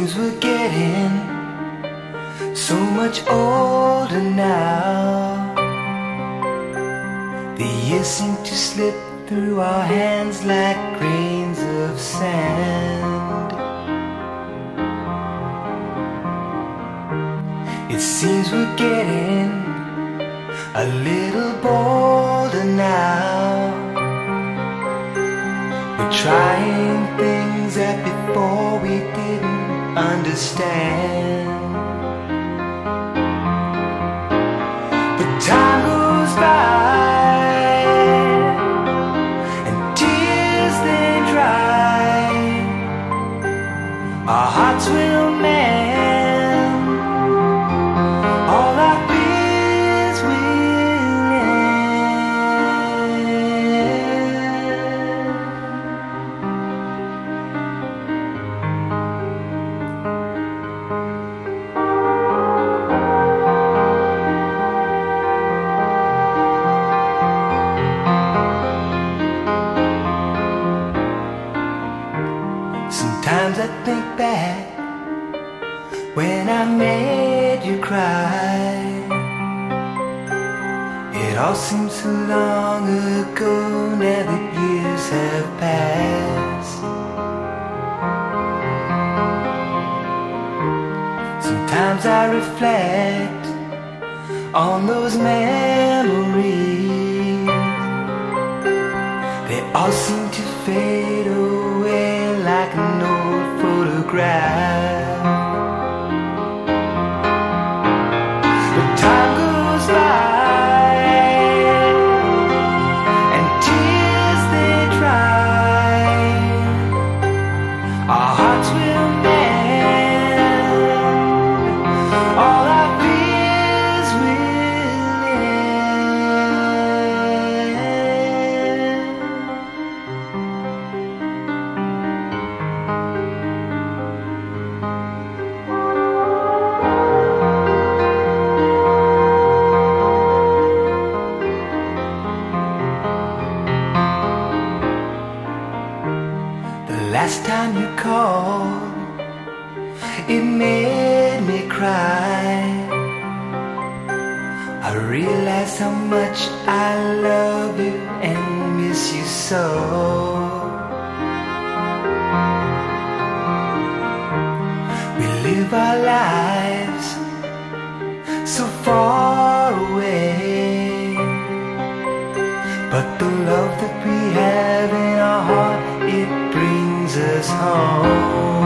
seems we're getting so much older now. The years seem to slip through our hands like grains of sand. It seems we're getting a little bolder now. We're trying things that before understand. Think back when I made you cry. It all seems so long ago now that years have passed. Sometimes I reflect on those memories. They all seem to fade away photograph. Last time you called, it made me cry. I realize how much I love you and miss you so. We live our lives so far us home.